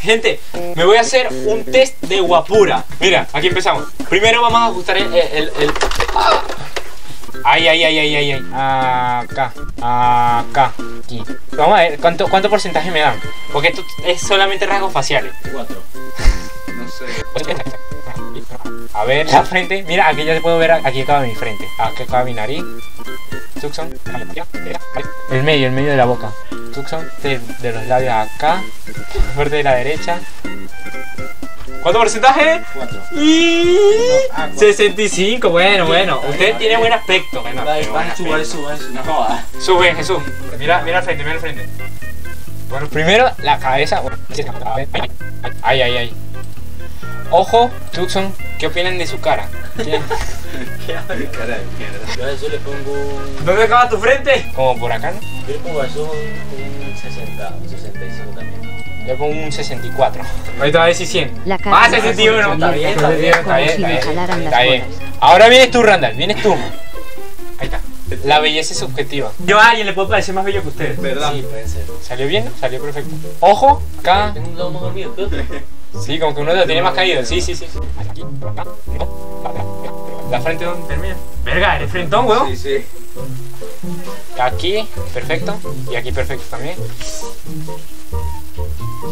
Gente, me voy a hacer un test de guapura. Mira, aquí empezamos. Primero vamos a ajustar el... el, el- Ay, ay, ay, ay, ay. Acá, acá, aquí. Vamos a ver, ¿cuánto, cuánto porcentaje me dan? Porque esto es solamente rasgos faciales. Cuatro. No sé. A ver, la frente. Mira, aquí ya te puedo ver. Aquí acaba mi frente. Aquí acaba mi nariz. Tucson. El medio, el medio de la boca. Tucson. De, de los labios acá. Fuerte de la derecha. ¿Cuánto porcentaje? Cuatro. Y... Ah, cuatro. 65, bueno, bueno. Bien, Usted tiene buen aspecto. Bueno, Dale, sube, sube, sube. No. Sube, Jesús. Mira, mira al frente, mira al frente. Bueno, primero la cabeza. Ay, ay, ay. Ojo, Tucson, ¿qué opinan de su cara? ¿Qué- ¿Qué Cara de mierda. Yo a eso le pongo un... ¿Dónde acaba tu frente? Como por acá, ¿no? Yo le pongo a eso un, un 60, un 65 también. Le pongo un 64. Ahorita va a decir 100. La cara Ah, de 61. Está bien, está bien, Está bien, está bien. jalaran las Está bien. Ahora vienes tú, Randall. Vienes tú. Ahí está. La belleza es subjetiva. Yo a alguien le puedo parecer más bello que usted. ¿Verdad? Sí, puede ser. ¿Salió bien? Salió perfecto. Ojo, acá. Tengo un lado más dormido que otro. Sí, como que uno lo tiene más caído. Sí, sí, sí. Aquí, por acá. La frente donde termina. Verga, eres frentón, weón. Sí, sí. Aquí, perfecto. Y aquí, perfecto también.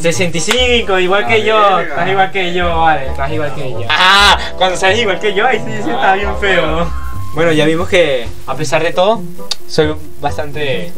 65, igual que Ah, yo. Estás igual que yo, vale. Estás igual que yo. Ah, cuando sales igual que yo, ahí sí, sí está bien feo, ¿no? Bueno, ya vimos que, a pesar de todo, soy bastante.